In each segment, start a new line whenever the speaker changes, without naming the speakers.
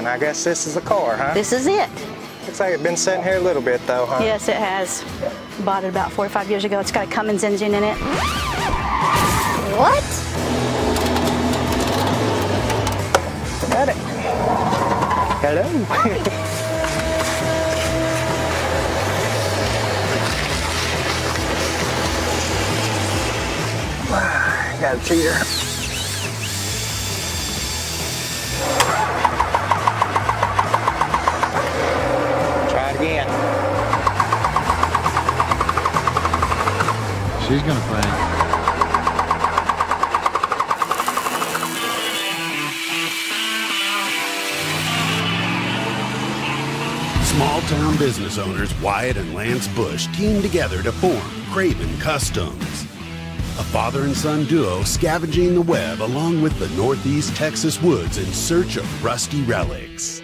And I guess this is the car, huh?
This is it.
Looks like it's been sitting here a little bit though, huh?
Yes, it has. Bought it about four or five years ago. It's got a Cummins engine in it. What?
Got it. Hello. Got a cheater.
She's gonna play.
Small town business owners Wyatt and Lance Bush teamed together to form Craven Customs. A father and son duo scavenging the web along with the Northeast Texas woods in search of rusty relics.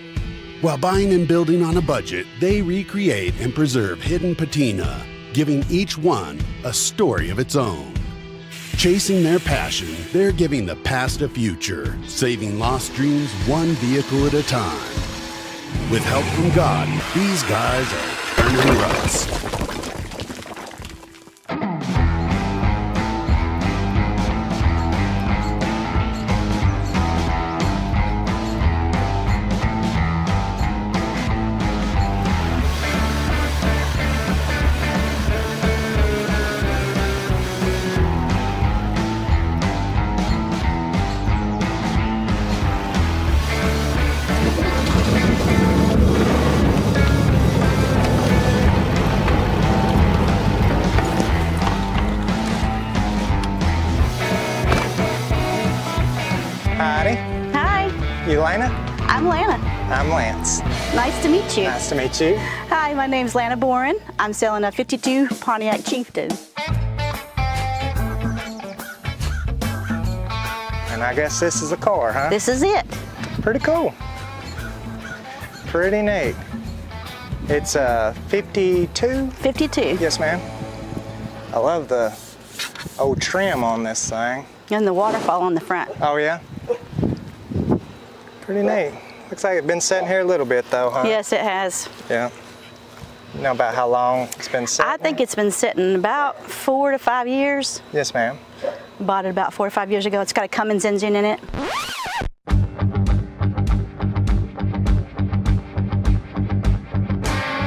While buying and building on a budget, they recreate and preserve hidden patina, giving each one a story of its own. Chasing their passion, they're giving the past a future, saving lost dreams one vehicle at a time. With help from God, these guys are turning rust.
You Lana?
I'm Lana.
I'm Lance.
Nice to meet you.
Nice to meet you.
Hi, my name's Lana Boren. I'm selling a 52 Pontiac Chieftain.
And I guess this is the car, huh?
This is it.
Pretty cool. Pretty neat. It's a 52?
52.
Yes, ma'am. I love the old trim on this thing.
And the waterfall on the front.
Oh, yeah? Pretty neat. Looks like it's been sitting here a little bit, though, huh?
Yes, it has.
Yeah. You know about how long it's been sitting?
I think it's been sitting about four to five years.
Yes, ma'am.
Bought it about four or five years ago. It's got a Cummins engine in it.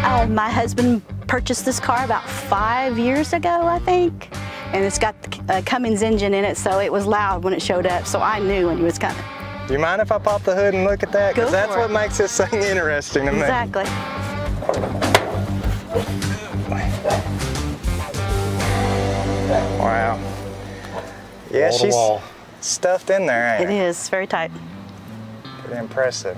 Uh, my husband purchased this car about five years ago, I think. And it's got the uh, Cummins engine in it, so it was loud when it showed up, so I knew when he was coming.
Do you mind if I pop the hood and look at that? Because that's what
it.
makes this thing interesting to me.
Exactly.
Wow. Yeah,
Wall
she's
wall.
stuffed in there, ain't
It is very tight.
Pretty impressive.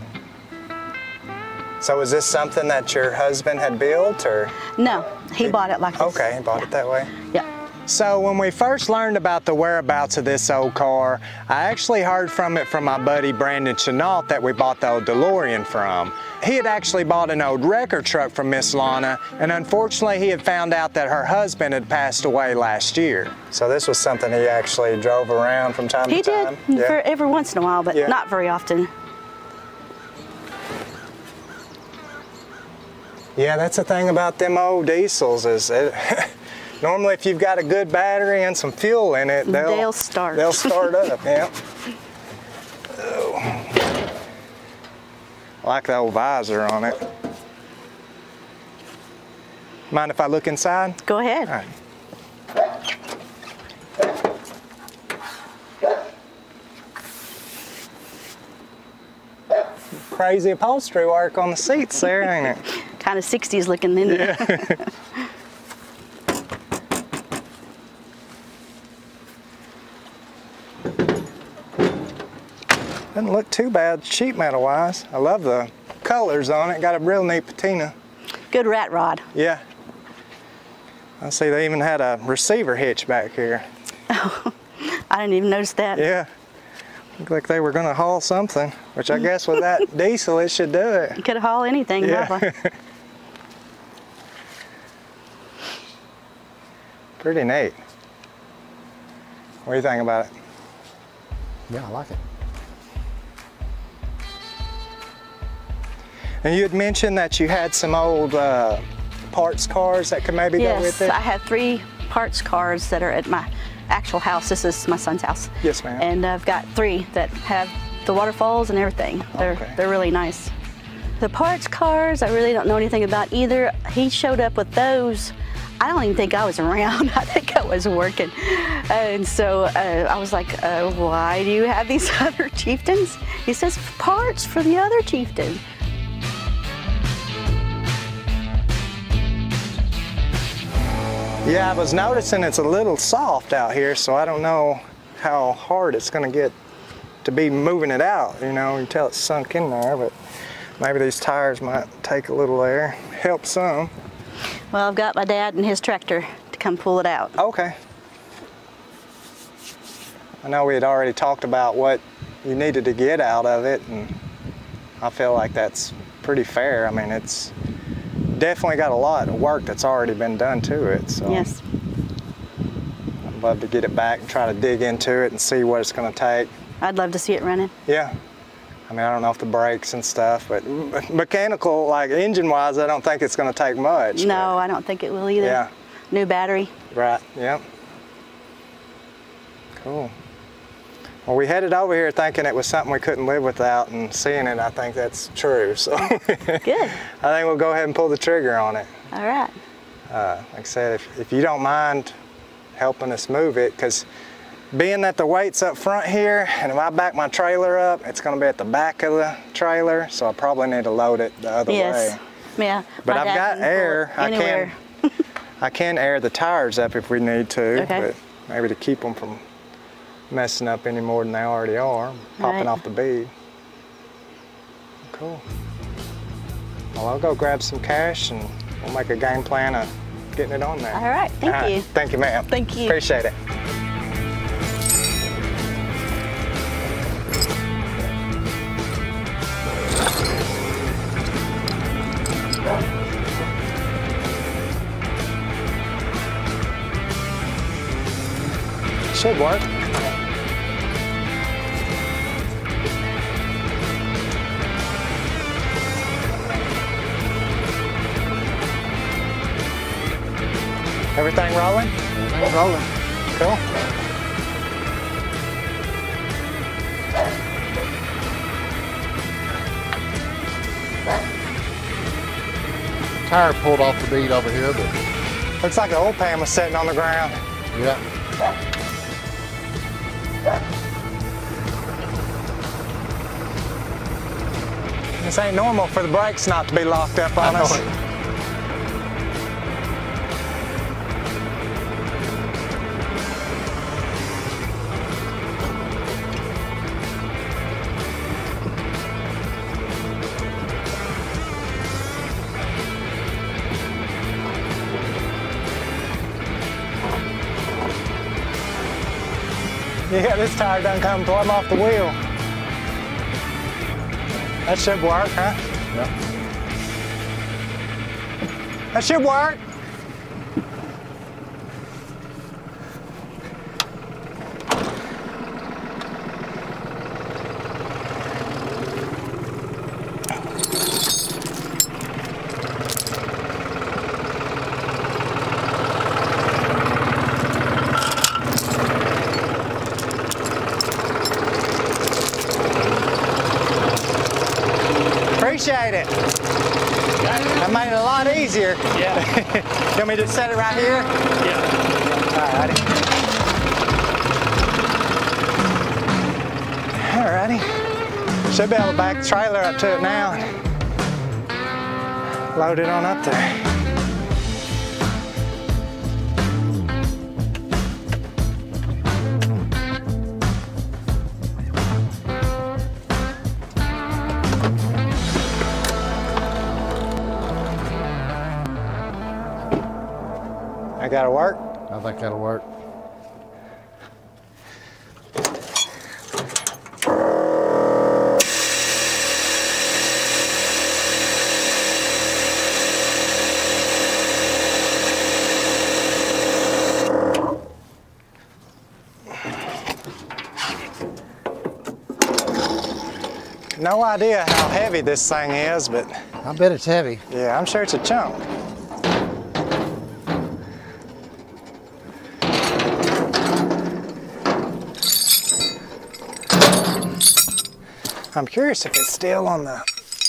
So is this something that your husband had built or?
No, he bought it like this.
Okay, he bought it that way.
Yeah.
So when we first learned about the whereabouts of this old car, I actually heard from it from my buddy Brandon Chenault that we bought the old DeLorean from. He had actually bought an old record truck from Miss Lana, and unfortunately he had found out that her husband had passed away last year. So this was something he actually drove around from time
He
to time?
He did for every once in a while, but
Yeah.
not very often.
Yeah, that's the thing about them old diesels is it, normally if you've got a good battery and some fuel in it, they'll,
They'll start.
They'll start up, yeah. Oh. I like the old visor on it. Mind if I look inside?
Go ahead.
All right. Crazy upholstery work on the seats there, ain't it?
Kind of 60s looking in there.
Doesn't look too bad sheet metal wise. I love the colors on it. Got a real neat patina.
Good rat rod.
Yeah. I see they even had a receiver hitch back here.
Oh, I didn't even notice that.
Yeah. Looked like they were gonna haul something, which I guess with that diesel it should do it.
You could haul anything,
Yeah.
probably.
Pretty neat. What do you think about it?
Yeah, I like it.
And you had mentioned that you had some old uh, parts cars that could maybe go with it? Yes.
I have three parts cars that are at my actual house. This is my son's house.
Yes, ma'am.
And I've got three that have the waterfalls and everything. They're
Okay.
they're really nice. The parts cars, I really don't know anything about either. He showed up with those. I don't even think I was around. I think I was working. And so uh, I was like, uh, why do you have these other chieftains? He says, parts for the other chieftain.
Yeah, I was noticing it's a little soft out here, so I don't know how hard it's going to get to be moving it out. You know, until it's sunk in there, but maybe these tires might take a little air, help some.
Well, I've got my dad and his tractor to come pull it out.
Okay. I know we had already talked about what you needed to get out of it, and I feel like that's pretty fair. I mean, it's definitely got a lot of work that's already been done to it. So
Yes.
I'd love to get it back and try to dig into it and see what it's going to take.
I'd love to see it running.
Yeah. I mean, I don't know if the brakes and stuff, but mechanical, like engine-wise, I don't think it's going to take much.
No, I don't think it will either.
Yeah.
New battery.
Right. Yep. Cool. Well, we headed over here thinking it was something we couldn't live without, and seeing it, I think that's true. So Good. I think we'll go ahead and pull the trigger on it.
All right.
Uh, like I said, if, if you don't mind helping us move it, because being that the weight's up front here, and if I back my trailer up, it's going to be at the back of the trailer, so I probably need to load it the other
yes.
way.
Yeah.
But I've got
can pull it
air. I can I can air the tires up if we need to,
Okay.
but maybe to keep them from messing up any more than they already are, popping
Right.
off the bead. Cool. Well, I'll go grab some cash and we'll make a game plan of getting it on there.
All right, thank
All right,
you.
Thank you, ma'am.
Thank you.
Appreciate it. Should work. Rolling?
Rolling.
Cool.
Tire pulled off the bead over here, but
Looks like the old pan was sitting on the ground.
yeah.
This ain't normal for the brakes not to be locked up on us. Yeah, this tire done come plumb off the wheel. That should work, huh?
Yeah.
That should work. Appreciate it. That made it a lot easier.
Yeah,
You want me to set it right here?
yeah.
Alrighty. Alrighty. Should be able to back the trailer up to it now. Load it on up there. I gotta work.
I think that'll work.
No idea how heavy this thing is, but
I bet it's heavy.
Yeah, I'm sure it's a chunk. I'm curious if it's still on the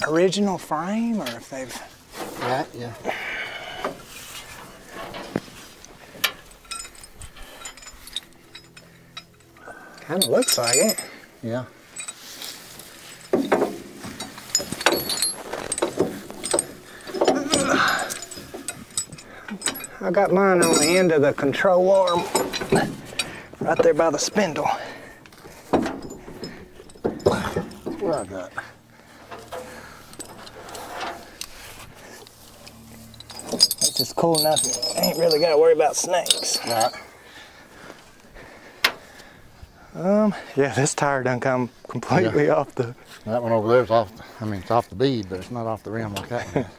original frame or if they've.
Right, yeah.
Kind of looks like it.
Yeah.
I got mine on the end of the control arm, right there by the spindle.
I got?
It's just cool enough. You ain't really got to worry about snakes.
Right.
Um, yeah, this tire done come completely off the.
That one over there's off. I mean, it's off the bead, but it's not off the rim like that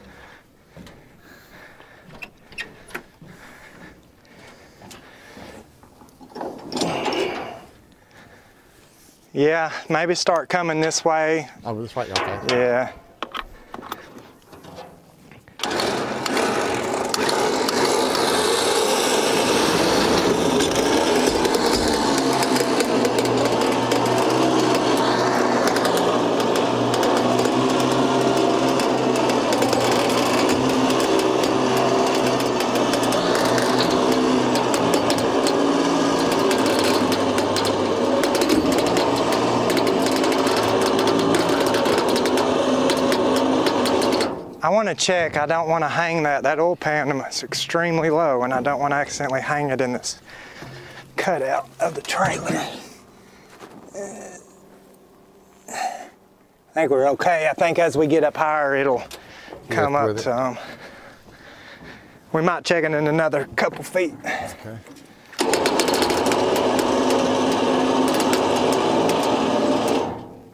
Yeah, maybe start coming this way.
Over this way, okay.
Yeah. Want to check. I don't want to hang that. That oil pan is extremely low, and I don't want to accidentally hang it in this cutout of the trailer. Uh, I think we're okay. I think as we get up higher, it'll come up
it.
some. We might check it in another couple feet.
Okay.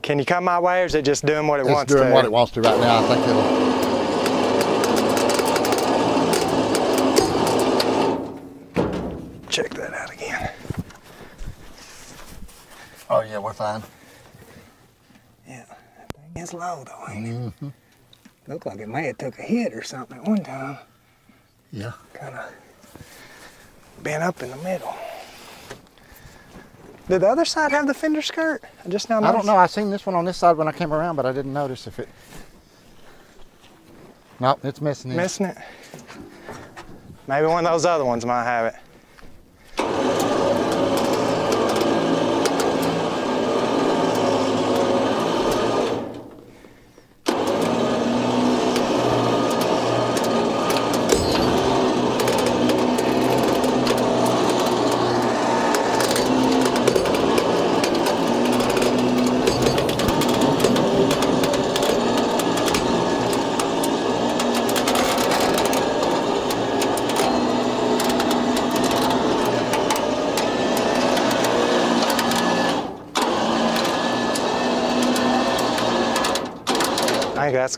Can you come my way, or is it just doing what it
It's
wants
doing
to?
what it wants to right now. I think it'll.
Check that out again.
Oh yeah, we're fine.
Yeah, that thing is low though, ain't it?
Mm-hmm.
Looked like it may have took a hit or something at one time.
Yeah.
Kind of bent up in the middle. Did the other side have the fender skirt? I just now noticed.
I don't know. I seen this one on this side when I came around, but I didn't notice if it. Nope, it's missing it.
Missing it. Maybe one of those other ones might have it.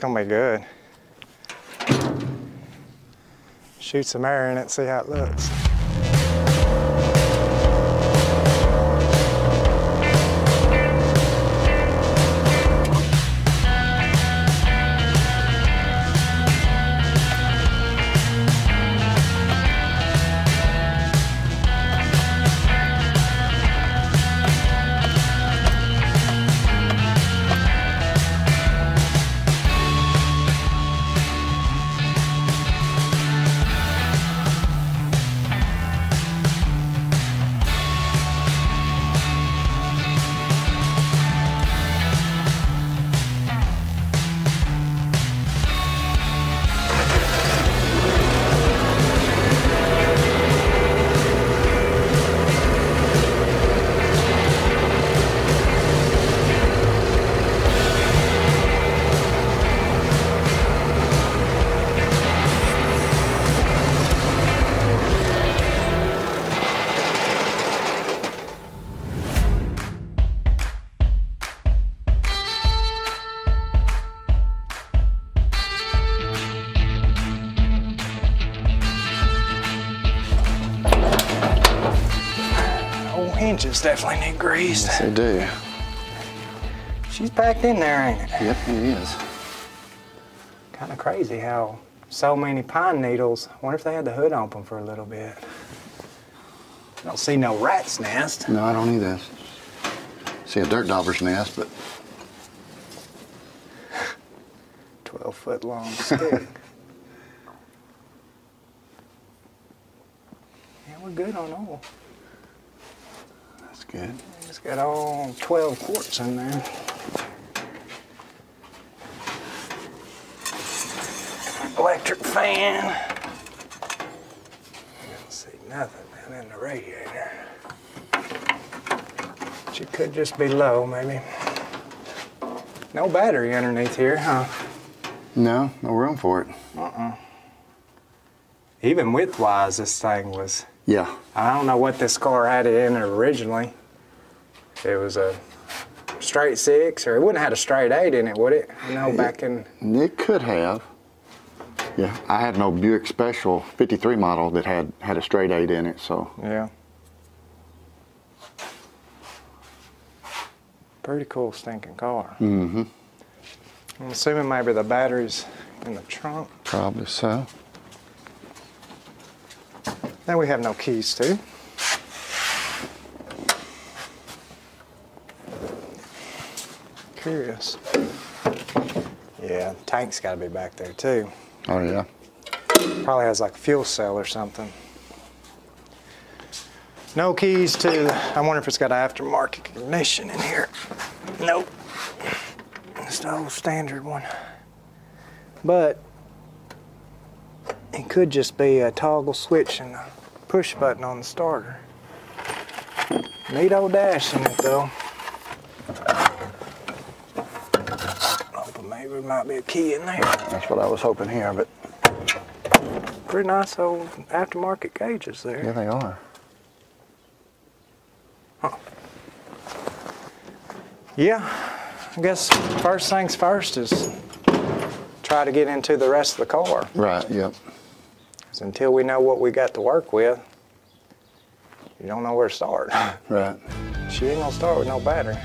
Gonna be good. Shoot some air in it, see how it looks. Greased.
They do.
She's packed in there, ain't it?
Yep, it is.
Kind of crazy how so many pine needles. I wonder if they had the hood open for a little bit. I don't see no rat's nest.
No, I don't either. See a dirt dauber's nest, but
12 foot long stick. yeah, we're good on oil.
that's good.
Got all 12 quarts in there. Electric fan. Don't see nothing down in the radiator. She could just be low, maybe. No battery underneath here, huh?
No, no room for it. Uh-uh.
Even width-wise, this thing was
Yeah.
I don't know what this car had it in originally. It was a straight six, or it wouldn't have had a straight eight in it, would it? I know back in.
It could have. Yeah, I had no Buick Special 53 model that had had a straight eight in it, so
Yeah. Pretty cool stinking car.
mm-hmm.
I'm assuming maybe the battery's in the trunk.
probably so.
That we have no keys to. Curious. Yeah, tank's got to be back there too.
Oh yeah.
Probably has like a fuel cell or something. No keys to, I wonder if it's got aftermarket ignition in here. Nope. It's the old standard one. But it could just be a toggle switch and a push button on the starter. Neat old dash in it though. Maybe there might be a key in there.
That's what I was hoping here, but
Pretty nice old aftermarket gauges there.
yeah, they are.
Yeah, I guess first things first is try to get into the rest of the car.
Right. Yep.
'Cause until we know what we got to work with, you don't know where to start.
Right.
she ain't gonna start with no battery.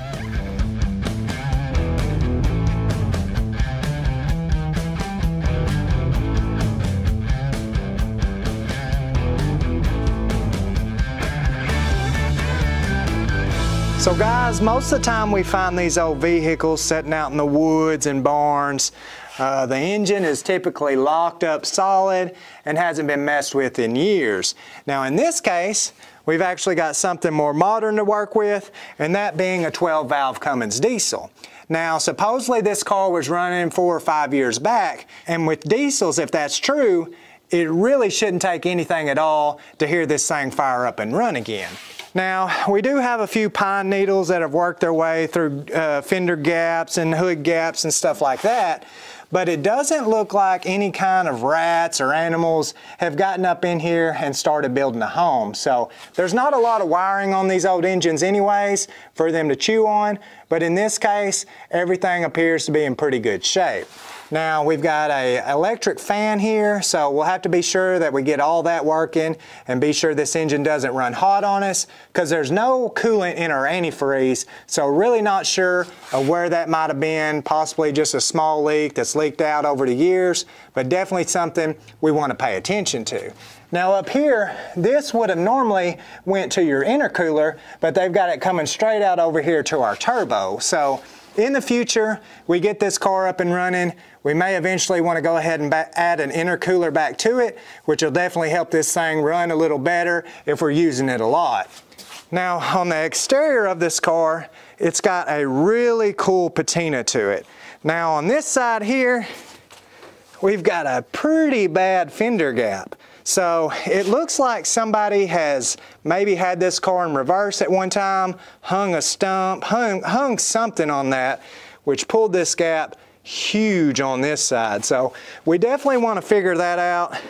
So guys, most of the time we find these old vehicles sitting out in the woods and barns. Uh, the engine is typically locked up solid and hasn't been messed with in years. Now in this case, we've actually got something more modern to work with, and that being a 12 valve Cummins diesel. Now supposedly this car was running four or five years back, and with diesels, if that's true, it really shouldn't take anything at all to hear this thing fire up and run again. Now, we do have a few pine needles that have worked their way through uh, fender gaps and hood gaps and stuff like that, but it doesn't look like any kind of rats or animals have gotten up in here and started building a home. So there's not a lot of wiring on these old engines anyways for them to chew on, but in this case, everything appears to be in pretty good shape. Now we've got a electric fan here, so we'll have to be sure that we get all that working and be sure this engine doesn't run hot on us because there's no coolant in our antifreeze, so really not sure of where that might have been, possibly just a small leak that's leaked out over the years, but definitely something we want to pay attention to. Now up here, this would have normally went to your intercooler, but they've got it coming straight out over here to our turbo. So in the future, we get this car up and running, we may eventually want to go ahead and add an intercooler back to it, which will definitely help this thing run a little better if we're using it a lot. Now on the exterior of this car, it's got a really cool patina to it. Now on this side here, we've got a pretty bad fender gap. So it looks like somebody has maybe had this car in reverse at one time, hung a stump, hung, hung something on that, which pulled this gap huge on this side. So we definitely want to figure that out.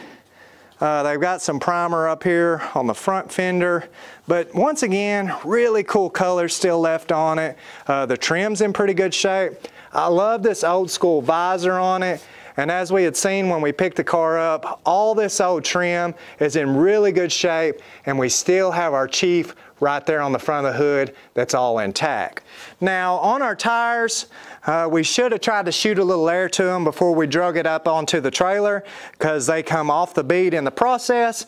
Uh, they've got some primer up here on the front fender, but once again, really cool colors still left on it. Uh, the trim's in pretty good shape. I love this old school visor on it. And as we had seen when we picked the car up, all this old trim is in really good shape and we still have our Chief right there on the front of the hood that's all intact. Now on our tires, uh, we should have tried to shoot a little air to them before we drug it up onto the trailer because they come off the bead in the process.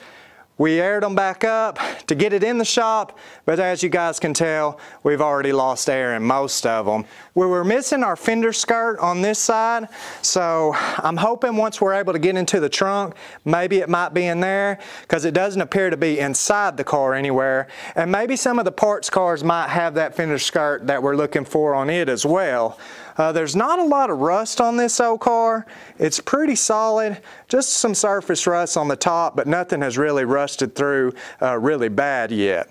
We aired them back up to get it in the shop, but as you guys can tell, we've already lost air in most of them. We were missing our fender skirt on this side, so I'm hoping once we're able to get into the trunk, maybe it might be in there, because it doesn't appear to be inside the car anywhere. And maybe some of the parts cars might have that fender skirt that we're looking for on it as well. Uh, there's not a lot of rust on this old car. It's pretty solid, just some surface rust on the top, but nothing has really rusted through uh, really bad yet.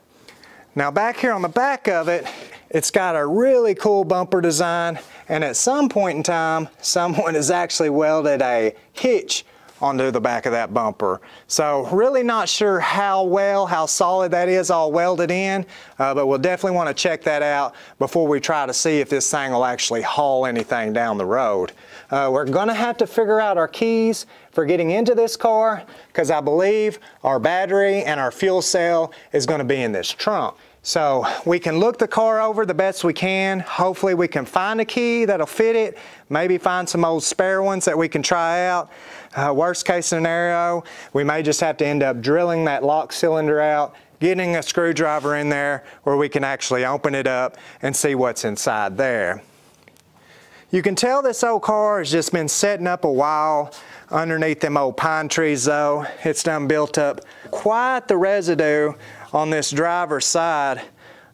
Now back here on the back of it, it's got a really cool bumper design, and at some point in time, someone has actually welded a hitch onto the back of that bumper. So really not sure how well, how solid that is all welded in, uh, but we'll definitely want to check that out before we try to see if this thing will actually haul anything down the road. Uh, we're gonna have to figure out our keys for getting into this car because I believe our battery and our fuel cell is gonna be in this trunk. So we can look the car over the best we can. Hopefully we can find a key that'll fit it, maybe find some old spare ones that we can try out. Uh, worst case scenario, we may just have to end up drilling that lock cylinder out, getting a screwdriver in there where we can actually open it up and see what's inside there. You can tell this old car has just been setting up a while underneath them old pine trees though. It's done built up quite the residue on this driver's side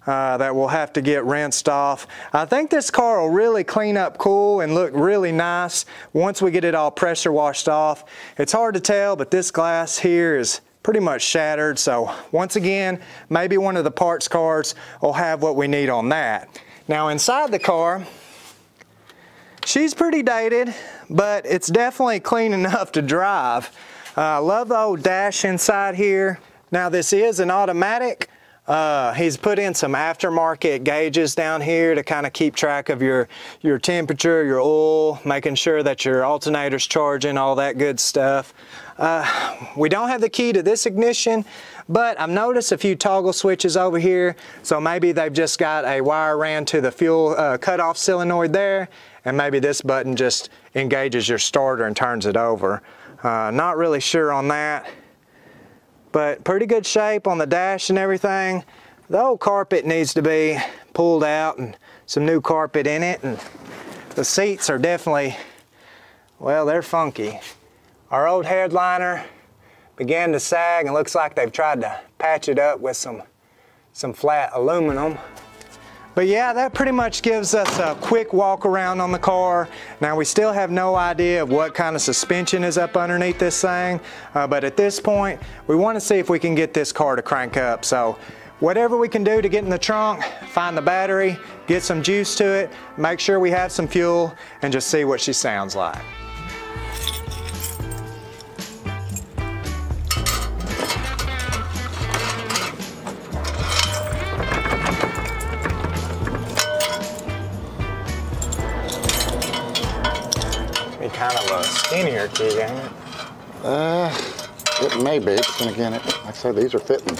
uh, that we'll have to get rinsed off. I think this car will really clean up cool and look really nice once we get it all pressure washed off. It's hard to tell, but this glass here is pretty much shattered. So once again, maybe one of the parts cars will have what we need on that. Now inside the car, she's pretty dated, but it's definitely clean enough to drive. Uh, I love the old dash inside here. Now this is an automatic. Uh, he's put in some aftermarket gauges down here to kind of keep track of your, your temperature, your oil, making sure that your alternator's charging, all that good stuff. Uh, we don't have the key to this ignition, but I've noticed a few toggle switches over here, so maybe they've just got a wire ran to the fuel uh, cutoff solenoid there, and maybe this button just engages your starter and turns it over. Uh, not really sure on that but pretty good shape on the dash and everything. The old carpet needs to be pulled out and some new carpet in it and the seats are definitely, well, they're funky. Our old headliner began to sag and looks like they've tried to patch it up with some, some flat aluminum. But yeah, that pretty much gives us a quick walk around on the car. Now we still have no idea of what kind of suspension is up underneath this thing, uh, but at this point, we want to see if we can get this car to crank up. So whatever we can do to get in the trunk, find the battery, get some juice to it, make sure we have some fuel, and just see what she sounds like. Kind of a skinnier key, ain't it?
Uh, it may be, but then again, it, like I say, these are fitting.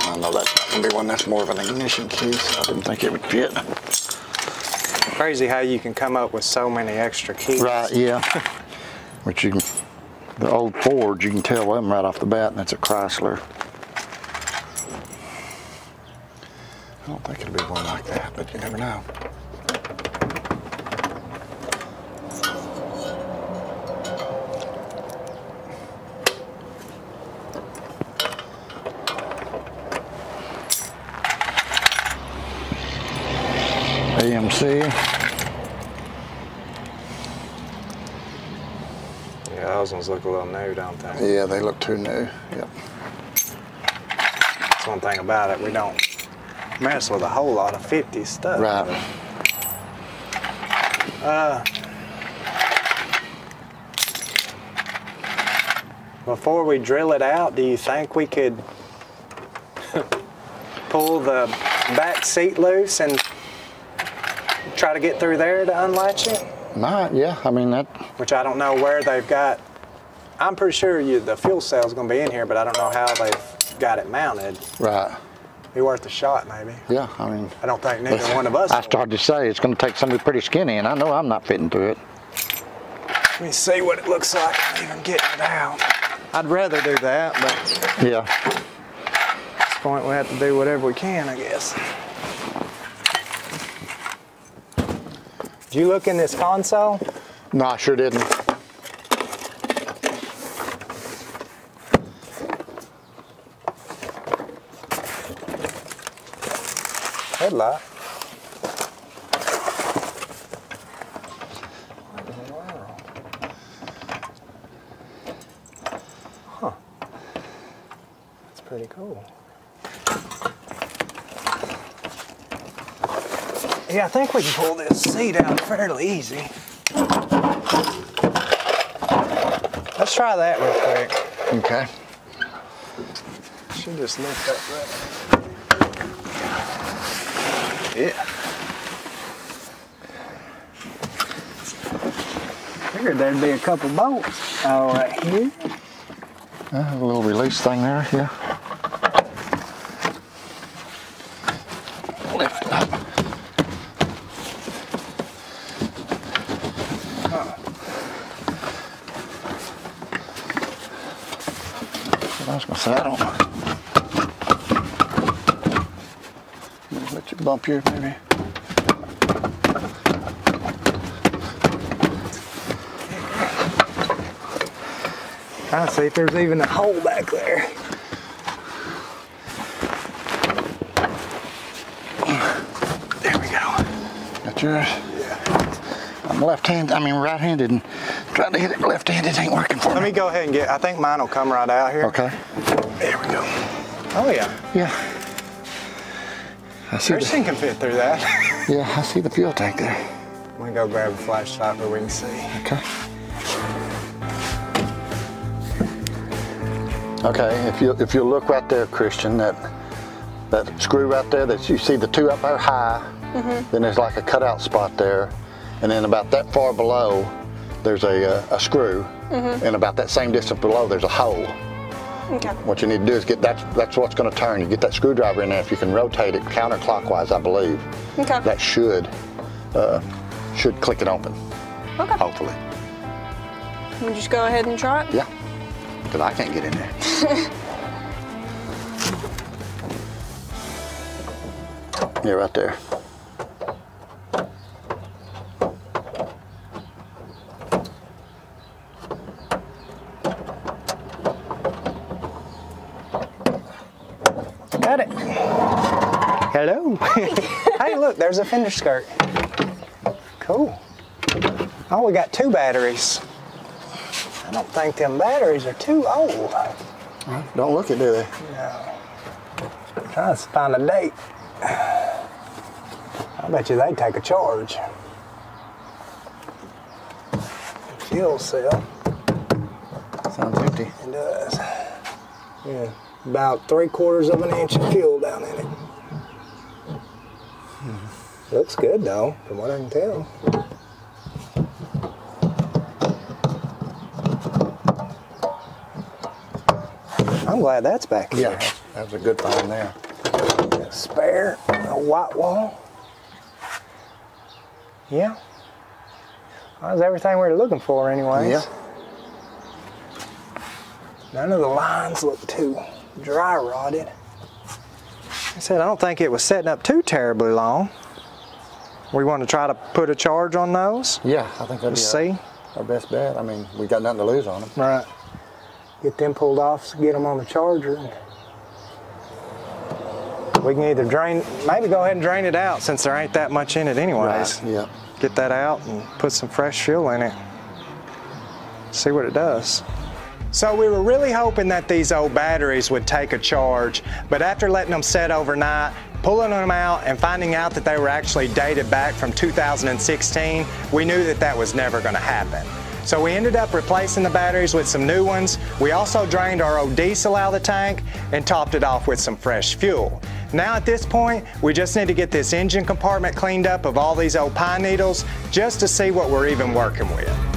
I know that's not gonna be one that's more of an ignition key, so I didn't think it would fit.
Crazy how you can come up with so many extra keys.
Right, yeah. Which you can, the old Ford, you can tell them right off the bat, and that's a Chrysler. I don't think it'll be one like that, but you never know. AMC.
Yeah, those ones look a little new, don't they?
Yeah, they look too new. Yep.
That's one thing about it. We don't mess with a whole lot of 50 stuff.
Right.
Uh, before we drill it out, do you think we could pull the back seat loose and try to get through there to unlatch it?
Might, yeah. I mean, that.
Which I don't know where they've got. I'm pretty sure you, the fuel cell's gonna be in here, but I don't know how they've got it mounted.
Right.
Be worth a shot, maybe.
Yeah, I mean.
I don't think neither one of us.
I
will.
started to say it's going to take somebody pretty skinny, and I know I'm not fitting through it.
Let me see what it looks like. I'm even getting it out. I'd rather do that, but
Yeah.
at this point we have to do whatever we can, I guess. Did you look in this console?
No, I sure didn't.
Huh. That's pretty cool. Yeah, I think we can pull this seat out fairly easy. Let's try that real quick.
Okay.
Should just lift up right. Yeah. Figured there'd be a couple bolts. All right here.
Uh, a little release thing there, yeah. Lift up. I was gonna say, I don't. Let you bump here, maybe.
Trying to see if there's even a hole back there. There we go.
Got yours? Yeah. I'm left-handed, I mean right-handed, and trying to hit it left-handed ain't working for
Let
me.
Let me go ahead and get. I think mine will come right out here.
Okay.
There we go. Oh yeah.
Yeah. I see the,
Christian can fit through that.
yeah, I see the fuel tank there.
I'm gonna go grab a flashlight where we can see.
Okay. Okay, if you if you look right there, Christian, that that screw right there that you see the two up there high, then there's like a cutout spot there, and then about that far below, there's a uh, a screw, and about that same distance below, there's a hole.
Okay.
What you need to do is get that's that's what's going to turn. You get that screwdriver in there. If you can rotate it counterclockwise, I believe,
Okay.
that should uh, should click it open.
Okay.
Hopefully.
We just go ahead and try it.
Yeah, because I can't get in there. yeah, right there.
Got it. Hello. hey, look, there's a fender skirt. Cool. Oh, we got two batteries. I don't think them batteries are too old.
Don't look it, do they?
Trying to find a date. I bet you they take a charge. Fuel cell.
Sounds empty.
It does. Yeah, about three quarters of an inch of fuel down in it. Looks good though, from what I can tell. I'm glad that's back here.
Yeah, that's a good find there.
A spare, a white wall. Yeah. That was everything we were looking for anyways.
Yeah.
None of the lines look too dry rotted. I said I don't think it was setting up too terribly long. We want to try to put a charge on those.
Yeah, I think that'd be
Let's
our,
see.
our best bet. I mean, we got nothing to lose on them.
Right. Get them pulled off, get them on the charger. We can either drain, maybe go ahead and drain it out since there ain't that much in it anyways.
Yeah.
Get that out and put some fresh fuel in it. See what it does. So we were really hoping that these old batteries would take a charge, but after letting them set overnight, pulling them out and finding out that they were actually dated back from 2016, we knew that that was never going to happen. So we ended up replacing the batteries with some new ones. We also drained our old diesel out of the tank and topped it off with some fresh fuel. Now at this point, we just need to get this engine compartment cleaned up of all these old pine needles just to see what we're even working with.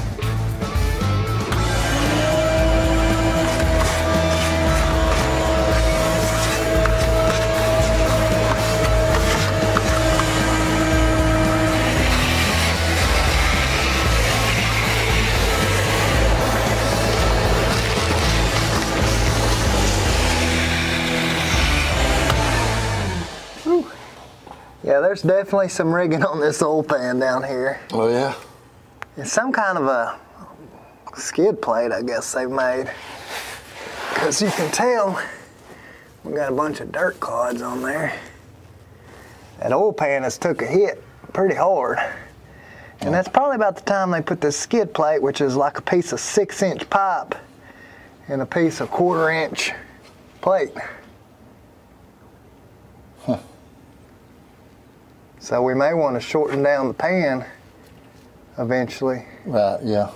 There's definitely some rigging on this old pan down here.
Oh yeah.
It's some kind of a skid plate, I guess they've made. Because you can tell we got a bunch of dirt clods on there. That oil pan has took a hit pretty hard. And that's probably about the time they put this skid plate, which is like a piece of six inch pipe and a piece of quarter inch plate. So we may want to shorten down the pan eventually.
Right. Yeah.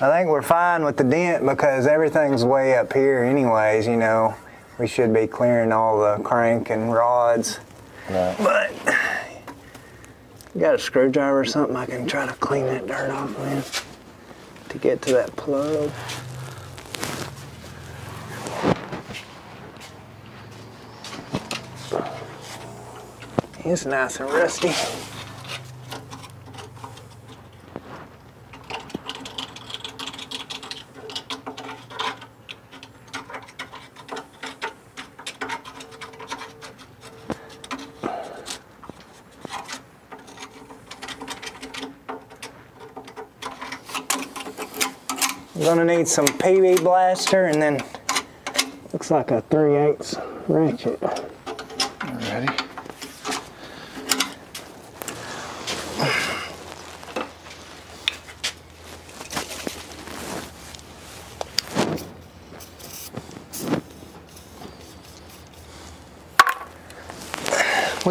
I think we're fine with the dent because everything's way up here anyways, you know. We should be clearing all the crank and rods.
Right.
But you got a screwdriver or something I can try to clean that dirt off with to get to that plug. It's nice and rusty. Gonna need some PB Blaster and then looks like a 3 8 ratchet.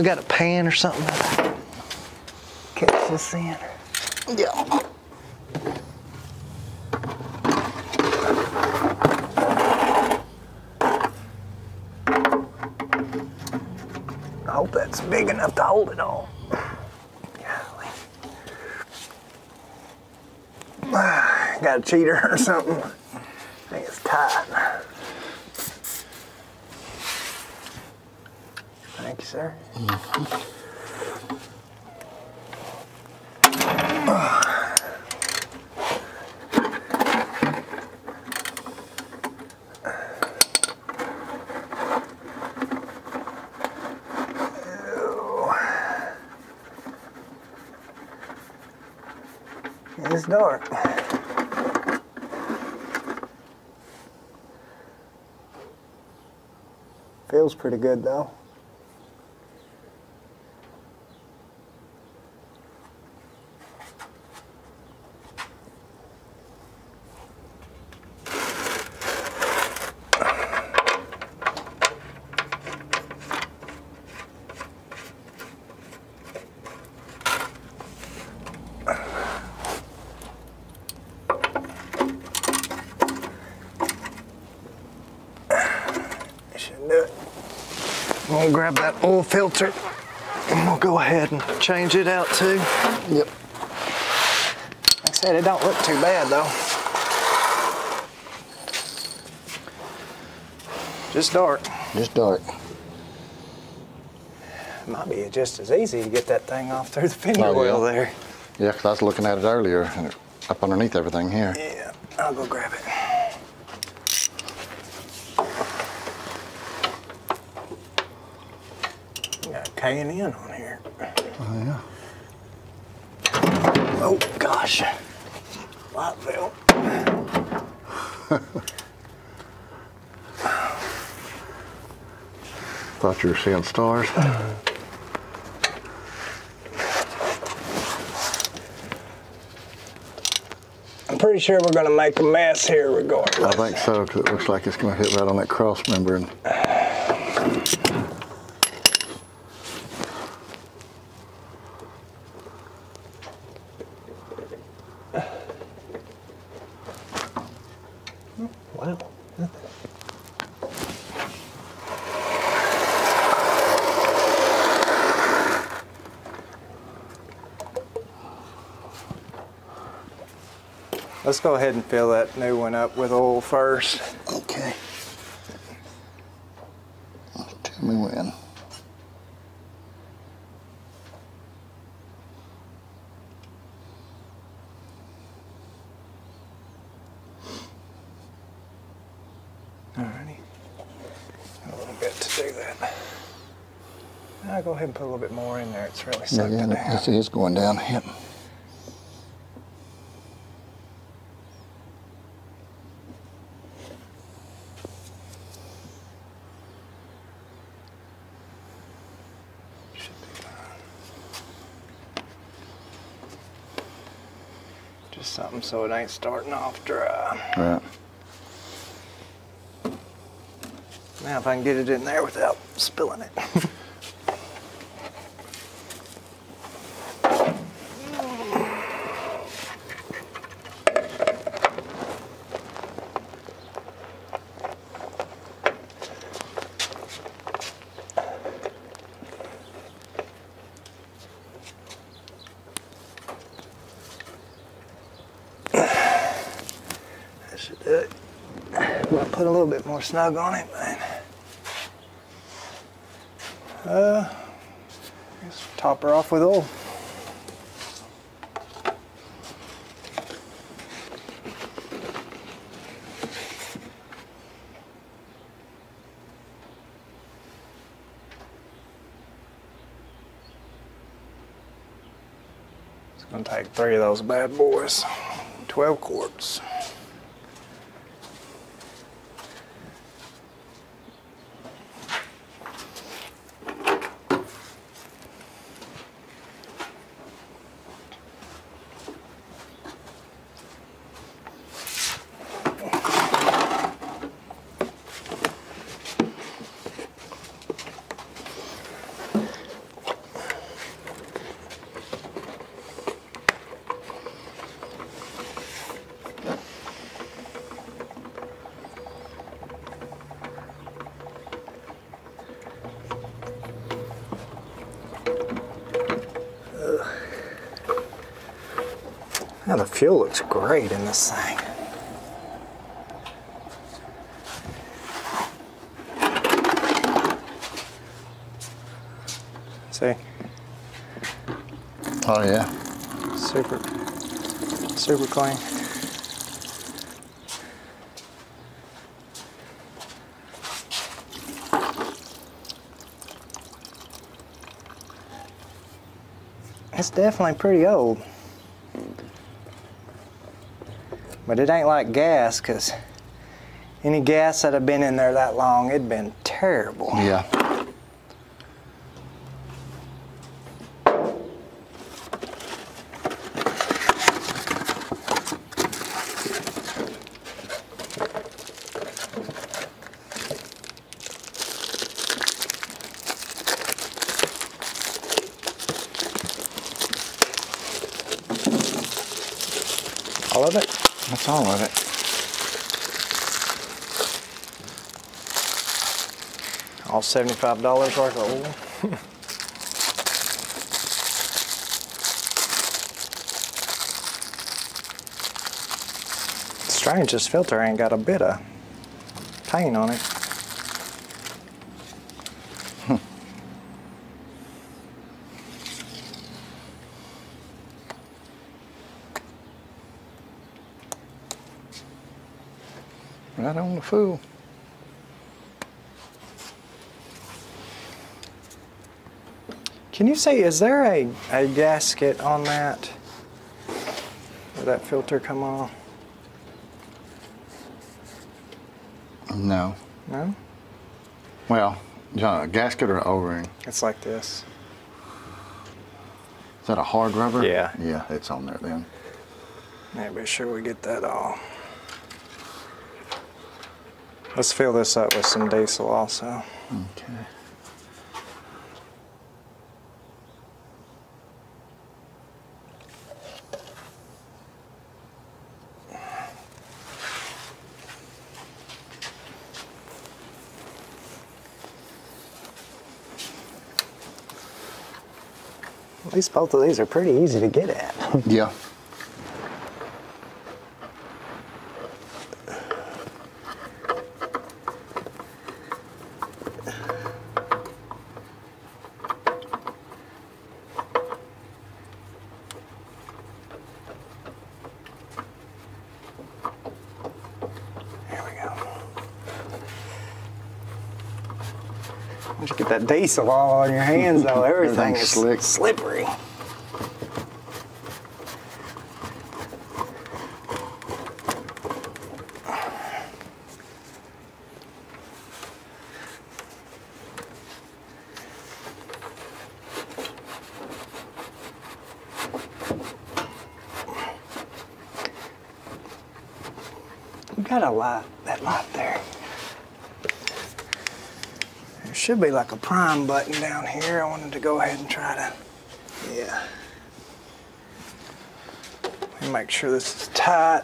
Got a pan or something catch this in. Yeah. I hope that's big enough to hold it on. Got a cheater or something? I think it's tight. Thank you, sir. It's dark. Feels pretty good though. Should do it. We'll grab that oil filter and we'll go ahead and change it out too.
Yep.
Like I said, it don't look too bad though. Just dark.
Just dark.
Might be just as easy to get that thing off through the fender
Oh, yeah.
well there.
Yeah, 'cause I was looking at it earlier, and up underneath everything here.
Yeah, I'll go grab it. Got a K and N on here.
Oh yeah.
Oh gosh. Light bill.
Thought you were seeing stars.
I'm pretty sure we're gonna make a mess here regardless.
I think so, 'cause it looks like it's going to hit right on that cross member. And
uh, Let's go ahead and fill that new one up with oil first.
okay. Tell me when.
Alrighty. A little bit to do that. I'll go ahead and put a little bit more in there. It's really
Yeah,
sucked
yeah,
it down.
it's, it's going down. Yep.
So it ain't starting off dry.
Right.
Now if I can get it in there without spilling it. That should do it. I'll put a little bit more snug on it, man. Uh, I top her off with oil. It's gonna take three of those bad boys. 12 quarts. Now the fuel looks great in this thing. See,
Oh yeah.
super, super clean. It's definitely pretty old. But it ain't like gas, because any gas that had been in there that long, it'd been terrible.
Yeah.
All of it?
That's all of it.
All $75 worth of oil. Strange, this filter ain't got a bit of paint on it.
Right on the fool.
Can you see, is there a, a gasket on that? Where that filter come off?
No.
No?
Well, John, a gasket or an O-ring?
It's like this.
Is that a hard rubber?
Yeah.
Yeah, it's on there then.
Yeah, be sure we get that all. Let's fill this up with some diesel also.
Okay.
At least both of these are pretty easy to get at.
Yeah.
Diesel all on your hands, though, everything is
slick.
slippery. Got a light, that light there. There should be like a prime button down here. I wanted to go ahead and try to, yeah. And make sure this is tight.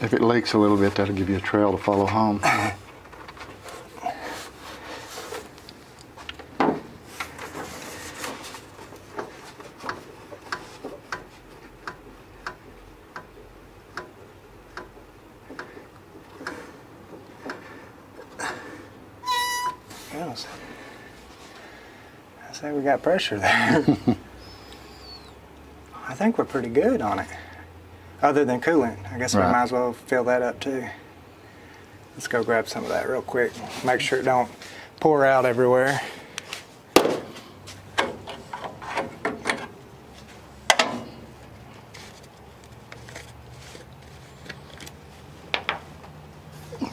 If it leaks a little bit, that'll give you a trail to follow home.
Yes. Pressure there. I think we're pretty good on it. Other than coolant. I guess we might as well fill that up too. Let's go grab some of that real quick. Make sure it don't pour out everywhere.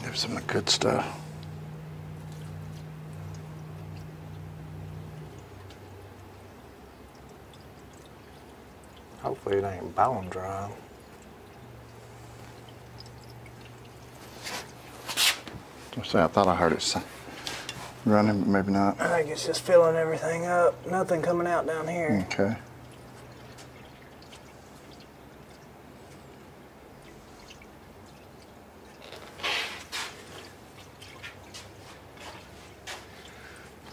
There's some of the good stuff.
Hopefully it ain't bone dry.
I say, I thought I heard it running, but maybe not.
I think it's just filling everything up. Nothing coming out down here.
Okay.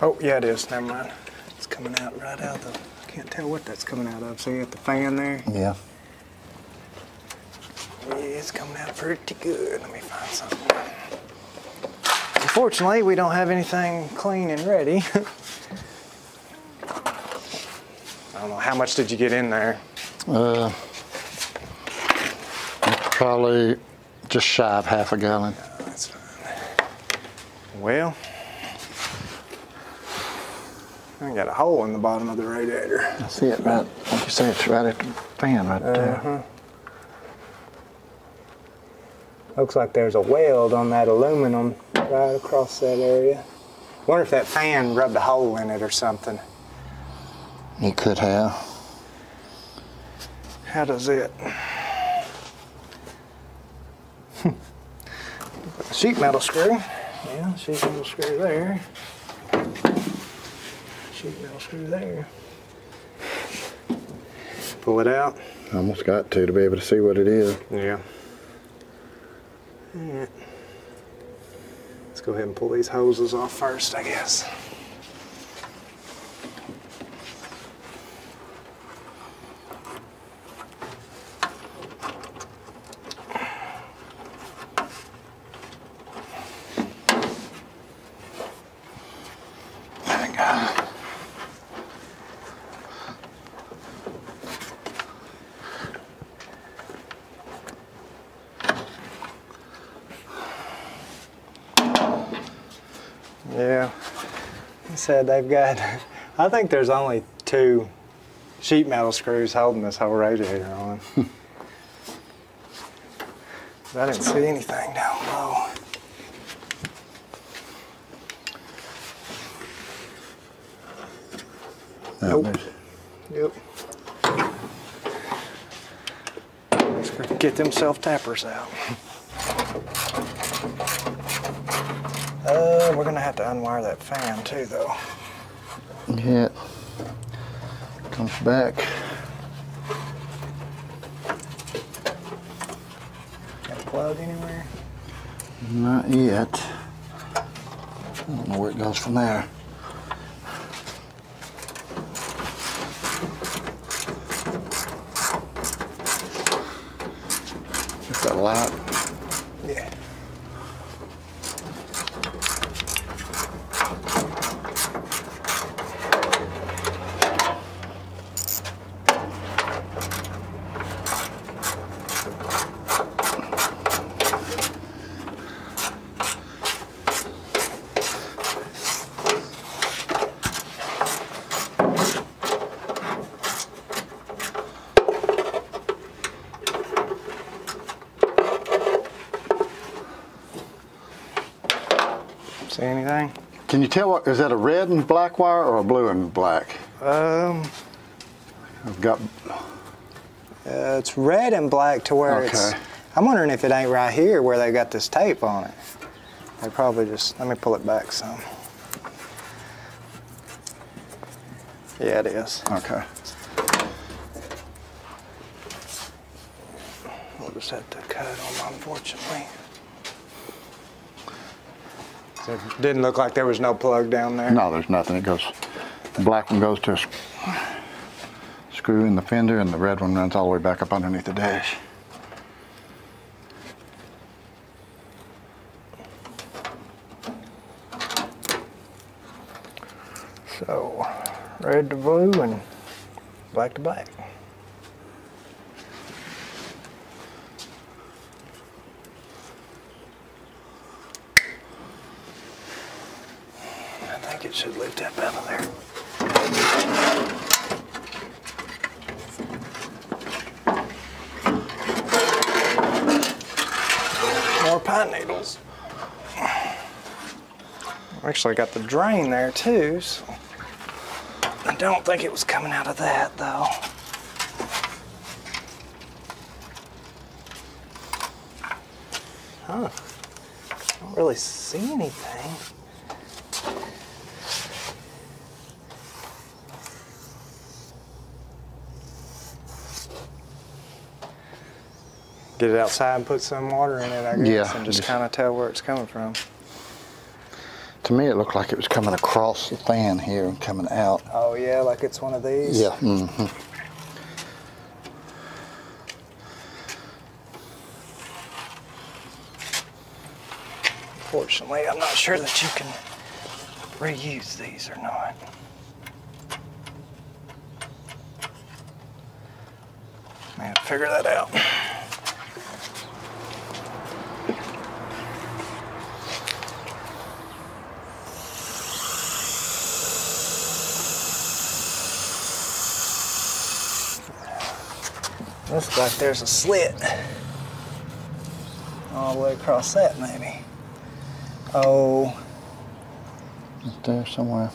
Oh, yeah, it is. Never mind. It's coming out right out the. I can't tell what that's coming out of. See you at the fan there?
Yeah,
it's coming out pretty good. Let me find something. Unfortunately, we don't have anything clean and ready. I don't know. How much did you get in there?
Uh, probably just shy of half a gallon.
That's fine. Well, I got a hole in the bottom of the radiator.
I see it right, like you say, it's right at the fan right there.
Looks like there's a weld on that aluminum right across that area. Wonder if that fan rubbed a hole in it or something.
It could have.
How does it? sheet metal screw. Yeah, sheet metal screw there. Sheet metal screw there. Pull it out.
Almost got to to be able to see what it is.
Yeah. Alright. Let's go ahead and pull these hoses off first, I guess. Said they've got, I think there's only two sheet metal screws holding this whole radiator on. I didn't see anything down below.
Nope.
Yep. Let's go get them self-tappers out. We're gonna have to unwire that fan too, though.
Yeah. Comes back.
Got a plug anywhere?
Not yet. I don't know where it goes from there. Just that light.
Yeah. See anything?
Can you tell what, is that a red and black wire or a blue and black?
Um,
I've got,
uh, it's red and black to where it's.
Okay.
I'm wondering if it ain't right here where they got this tape on it. They probably just. Let me pull it back some. Yeah, it is.
okay.
We'll just have to cut them, unfortunately. So it didn't look like there was no plug down there.
No, there's nothing. It goes, the black one goes to a s- screw in the fender and the red one runs all the way back up underneath the dash.
So, red to blue and black to black. I think it should lift up out of there. More pine needles. Actually got the drain there too, so I don't think it was coming out of that though. Huh. Don't really see anything. Get it outside and put some water in it, I guess,
Yeah,
and just- kind of tell where it's coming from.
To me, it looked like it was coming across the fan here and coming out.
Oh yeah, like it's one of these.
Yeah. hmm
Fortunately, I'm not sure that you can reuse these or not. To figure that out. Looks like there's a slit all the way across that, maybe. Oh,
Right there somewhere.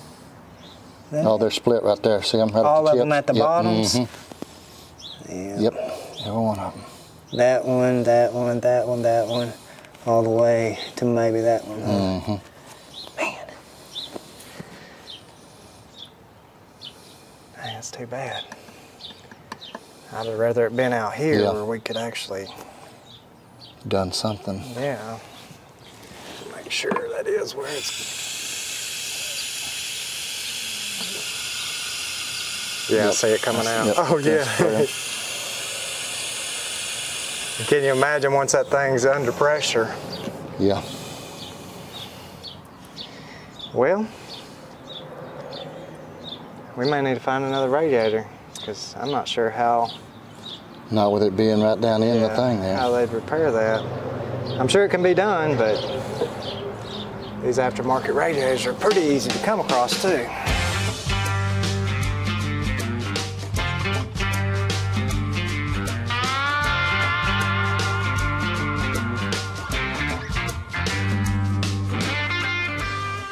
that-
Oh, they're split right there. See them? Right
all
the
of them at the
Yep,
bottoms.
mhm.
Yeah.
Yep. Every one of them.
That one, that one, that one, that one, all the way to maybe that one. huh?
Mhm.
Man. Man, That's too bad. I'd have rather it been out here
Yeah.
where we could actually,
Done something.
yeah, make sure that is where it's. Yeah, I
Yep.
see it coming out.
Yep,
Oh, yeah. Can you imagine once that thing's under pressure?
Yeah.
Well, we may need to find another radiator because I'm not sure how,
Not with it being right down in the thing there.
how they'd repair that. I'm sure it can be done, but these aftermarket radiators are pretty easy to come across too.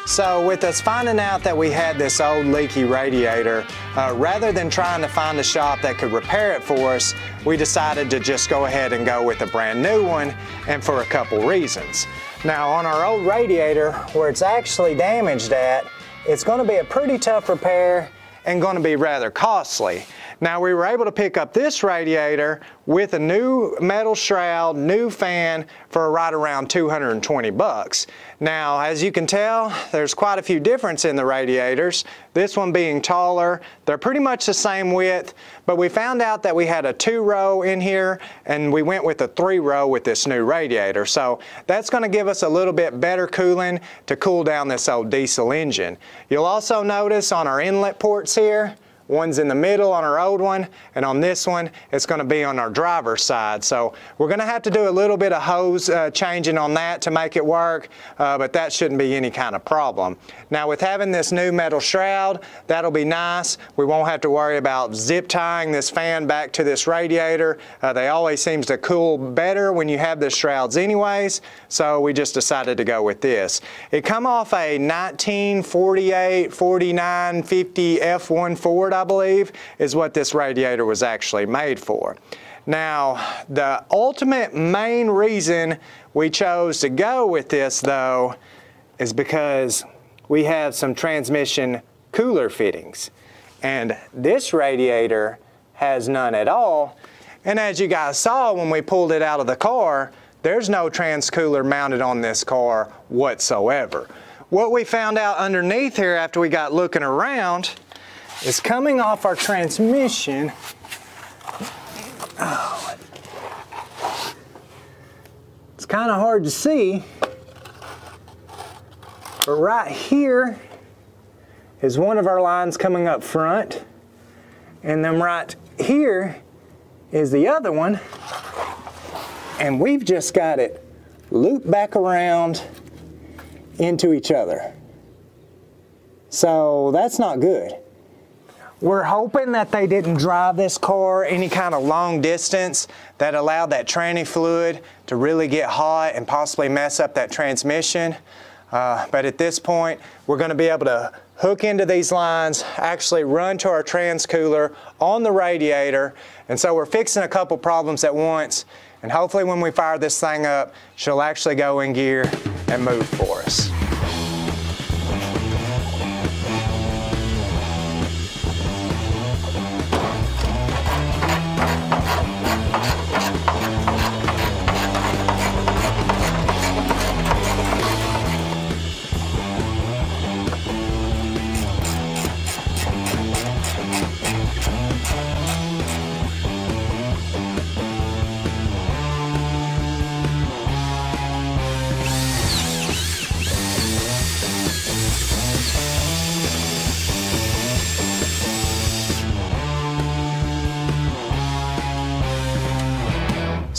So with us finding out that we had this old leaky radiator, uh, rather than trying to find a shop that could repair it for us, we decided to just go ahead and go with a brand new one, and for a couple reasons. Now on our old radiator, where it's actually damaged at, it's gonna be a pretty tough repair and gonna be rather costly. Now we were able to pick up this radiator with a new metal shroud, new fan for right around 220 bucks. Now, as you can tell, there's quite a few difference in the radiators. This one being taller, they're pretty much the same width, but we found out that we had a two row in here and we went with a three row with this new radiator. So that's gonna give us a little bit better cooling to cool down this old diesel engine. You'll also notice on our inlet ports here, One's in the middle on our old one, and on this one, it's going to be on our driver's side. So we're going to have to do a little bit of hose uh, changing on that to make it work, uh, but that shouldn't be any kind of problem. Now with having this new metal shroud, that'll be nice. We won't have to worry about zip tying this fan back to this radiator. Uh, they always seems to cool better when you have the shrouds anyways, so we just decided to go with this. It come off a 1948, 49, 50 F1 Ford I believe, is what this radiator was actually made for. Now, the ultimate main reason we chose to go with this though is because we have some transmission cooler fittings. And this radiator has none at all. And as you guys saw when we pulled it out of the car, there's no trans cooler mounted on this car whatsoever. What we found out underneath here after we got looking around is coming off our transmission. Oh. It's kind of hard to see, but right here is one of our lines coming up front, and then right here is the other one, and we've just got it looped back around into each other. So that's not good. We're hoping that they didn't drive this car any kind of long distance that allowed that tranny fluid to really get hot and possibly mess up that transmission. Uh, but at this point, we're going to be able to hook into these lines, actually run to our trans cooler on the radiator. And so we're fixing a couple problems at once. And hopefully when we fire this thing up, she'll actually go in gear and move for us.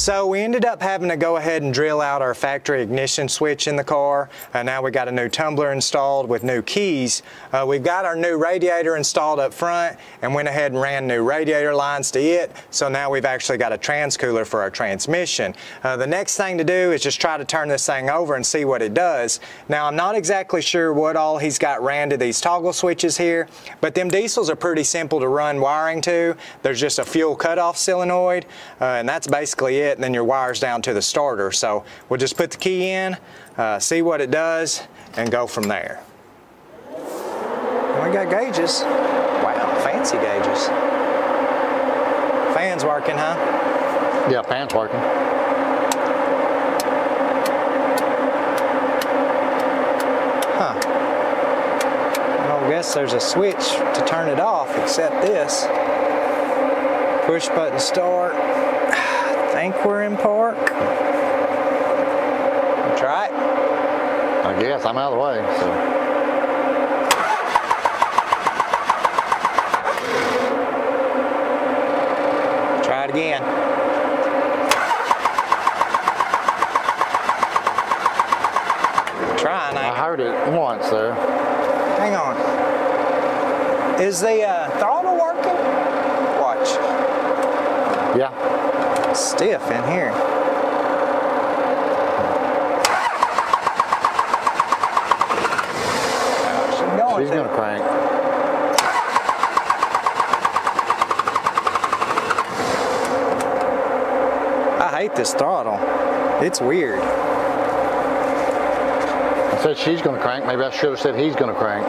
So we ended up having to go ahead and drill out our factory ignition switch in the car. Uh, now we got a new tumbler installed with new keys. Uh, we've got our new radiator installed up front and went ahead and ran new radiator lines to it. So now we've actually got a trans cooler for our transmission. Uh, the next thing to do is just try to turn this thing over and see what it does. Now I'm not exactly sure what all he's got ran to these toggle switches here, but them diesels are pretty simple to run wiring to. There's just a fuel cutoff solenoid, uh, and that's basically it and then your wires down to the starter. So we'll just put the key in, uh, see what it does, and go from there. we got gauges. Wow, fancy gauges. Fan's working, huh?
Yeah, fan's working.
Huh. I guess there's a switch to turn it off except this. Push button start think we're in park. Try it.
I guess I'm out of the way. So.
Try it again. Trying. I,
I heard it once there.
Hang on. Is the uh, throttle working? Watch.
Yeah
stiff in here.
She's going to crank.
I hate this throttle. It's weird.
I said she's going to crank. Maybe I should have said he's going to crank.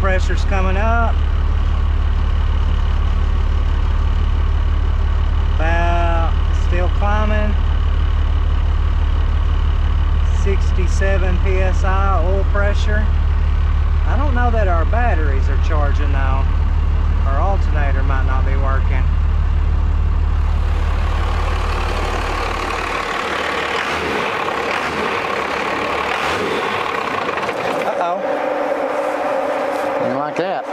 pressure's coming up. About, still climbing. 67 PSI oil pressure. I don't know that our batteries are charging now. Our alternator might not be working. Uh-oh.
You like that?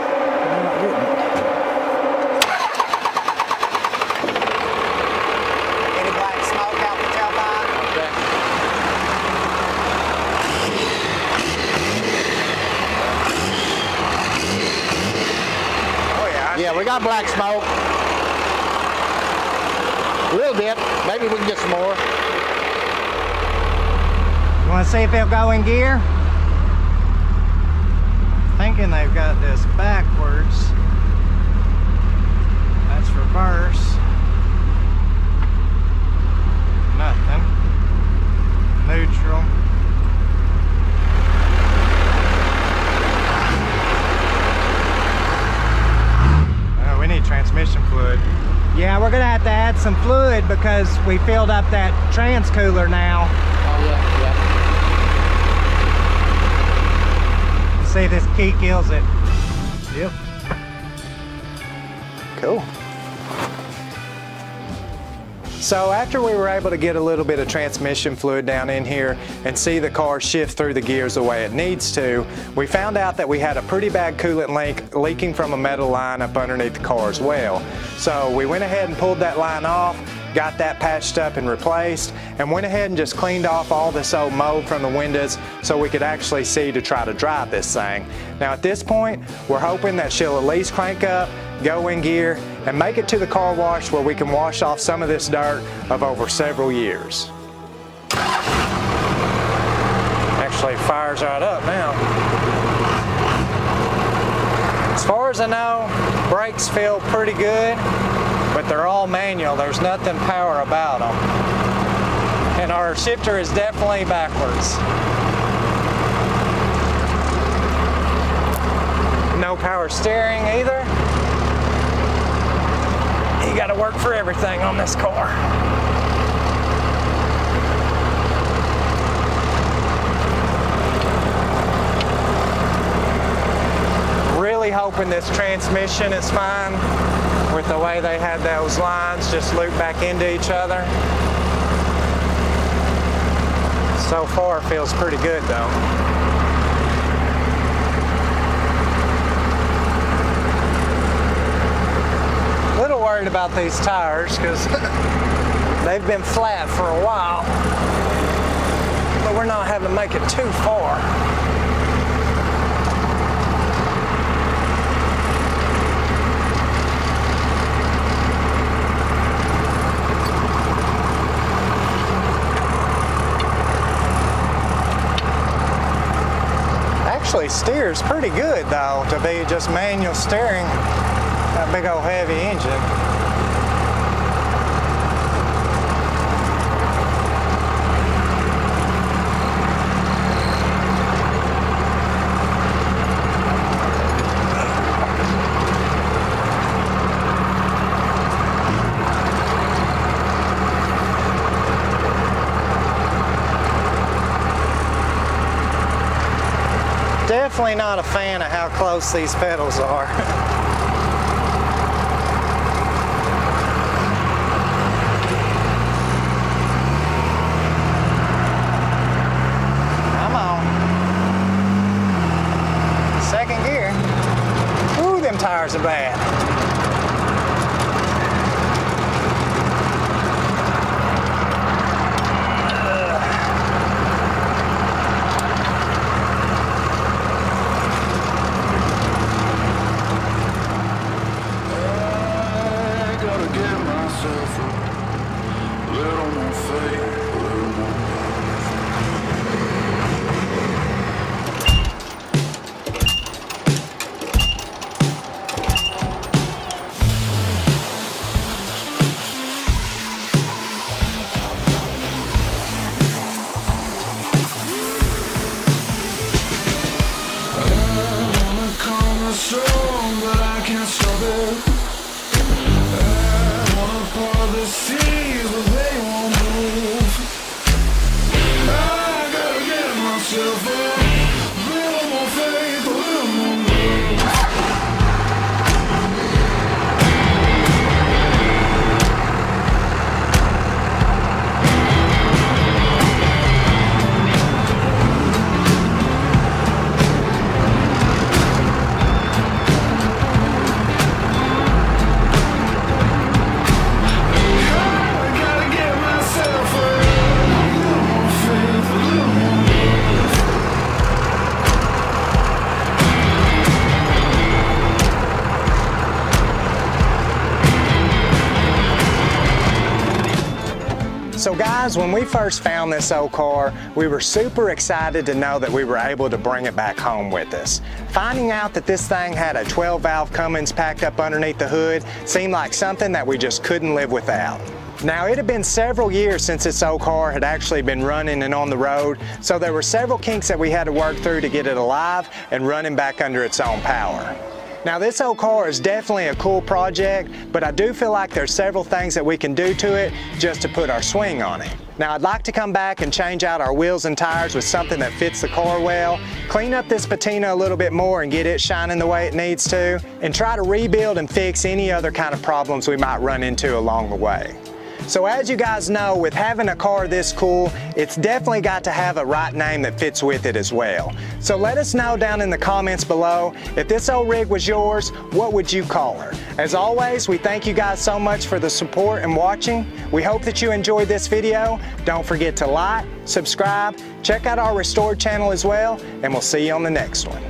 Any black smoke out the tailpipe? Oh yeah. I
Yeah,
see.
we got black smoke. A little bit. Maybe we can get some more.
You want to see if it'll go in gear? Thinking they've got this backwards. That's reverse. Nothing. Neutral. Oh, we need transmission fluid. Yeah, we're gonna have to add some fluid because we filled up that trans cooler now.
Oh, yeah, yeah.
See if kills it. Yep. Cool. So after we were able to get a little bit of transmission fluid down in here and see the car shift through the gears the way it needs to, we found out that we had a pretty bad coolant leak leaking from a metal line up underneath the car as well. So we went ahead and pulled that line off, got that patched up and replaced, and went ahead and just cleaned off all this old mold from the windows so we could actually see to try to drive this thing. Now at this point, we're hoping that she'll at least crank up, go in gear, and make it to the car wash where we can wash off some of this dirt of over several years. Actually fires right up now. As far as I know, brakes feel pretty good, but they're all manual. There's nothing power about them. And our shifter is definitely backwards. No power steering either. You gotta work for everything on this car. Really hoping this transmission is fine with the way they had those lines just loop back into each other. So far feels pretty good though. Little worried about these tires because they've been flat for a while. But we're not having to make it too far. Actually steers pretty good though to be just manual steering that big old heavy engine. Definitely not a fan of how close these pedals are. So guys, when we first found this old car, we were super excited to know that we were able to bring it back home with us. Finding out that this thing had a 12 valve Cummins packed up underneath the hood seemed like something that we just couldn't live without. Now it had been several years since this old car had actually been running and on the road, so there were several kinks that we had to work through to get it alive and running back under its own power. Now this old car is definitely a cool project, but I do feel like there's several things that we can do to it just to put our swing on it. Now I'd like to come back and change out our wheels and tires with something that fits the car well, clean up this patina a little bit more and get it shining the way it needs to, and try to rebuild and fix any other kind of problems we might run into along the way. So as you guys know, with having a car this cool, it's definitely got to have a right name that fits with it as well. So let us know down in the comments below, if this old rig was yours, what would you call her? As always, we thank you guys so much for the support and watching. We hope that you enjoyed this video. Don't forget to like, subscribe, check out our Restored channel as well, and we'll see you on the next one.